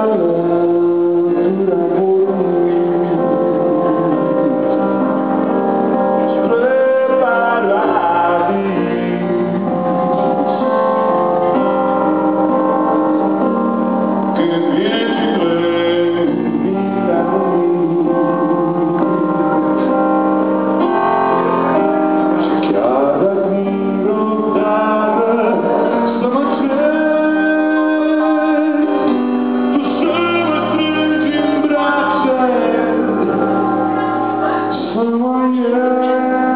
Good news. wonder.